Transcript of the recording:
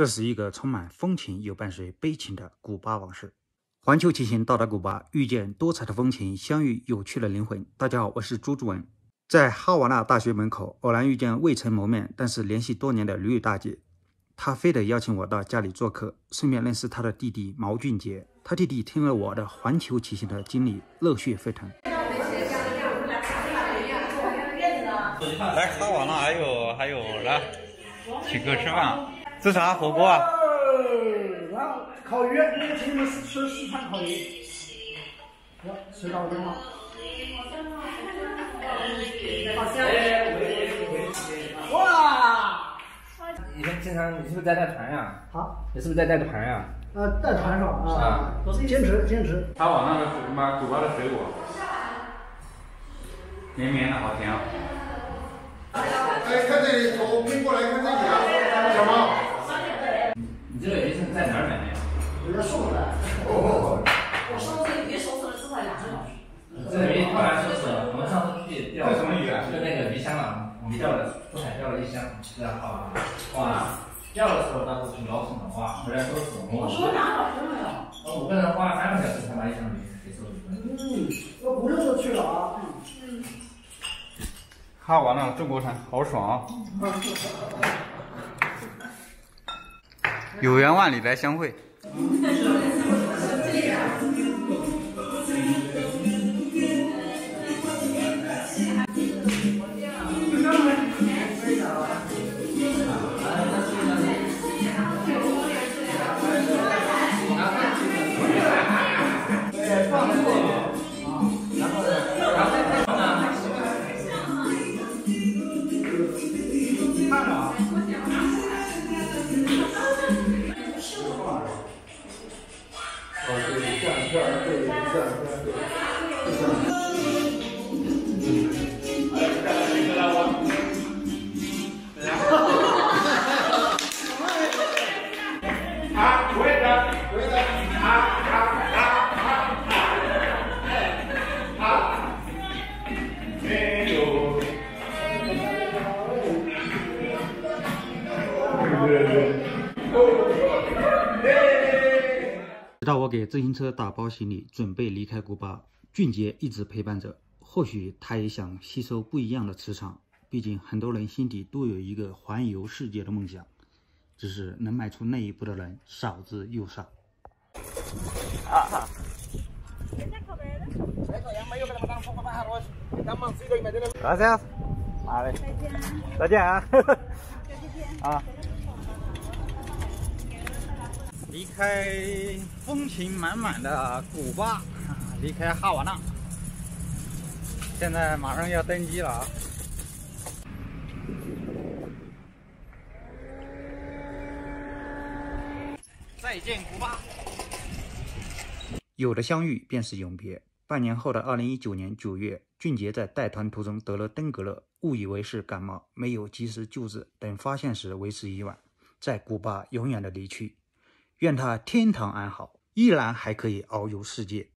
这是一个充满风情又伴随悲情的古巴往事。环球骑行到达古巴，遇见多彩的风情，相遇有趣的灵魂。大家好，我是朱朱文。在哈瓦那大学门口，偶然遇见未曾谋面但是联系多年的吕大姐，她非得邀请我到家里做客，顺便认识她的弟弟毛俊杰。他弟弟听了我的环球骑行的经历，热血沸腾。来哈瓦那还有还有来，请客吃饭，吃啥火锅啊？然后烤鱼，请你们吃四川烤鱼。吃到了吗？哇！以前经常，你是不是在带团呀？好，你是不是在带团呀？呃，带团是吧？啊，坚持坚持。他往那的什么古巴的水果，绵绵的好甜啊！哎看这里，从苹果来看这里啊，小猫。你这个鱼是在哪儿买的呀？人家送的。哦。我上次鱼收拾了至少两个小时。这个鱼后来收拾了，我们上次去钓。这什么鱼啊？就那个鱼箱啊，我们钓了，出海钓了一箱，是啊，好哇，钓的时候当时挺高兴的，哇，回来收拾。我说两个小时没有。我五个人花了三个小时才把一箱鱼给收拾。嗯，我不用说去了啊。嗯。哈完了中国产，好爽啊！有缘万里来相会。直到我给自行车打包行李，准备离开古巴，俊杰一直陪伴着。或许他也想吸收不一样的磁场，毕竟很多人心底都有一个环游世界的梦想，只是能迈出那一步的人少之又少。啊！再见，再见啊，再见 啊！啊！离开风情满满的古巴，离开哈瓦那，现在马上要登机了啊！再见，古巴。有的相遇便是永别。半年后的二零一九年九月，俊杰在带团途中得了登革热，误以为是感冒，没有及时救治，等发现时为时已晚，在古巴永远的离去。愿他天堂安好，依然还可以遨游世界。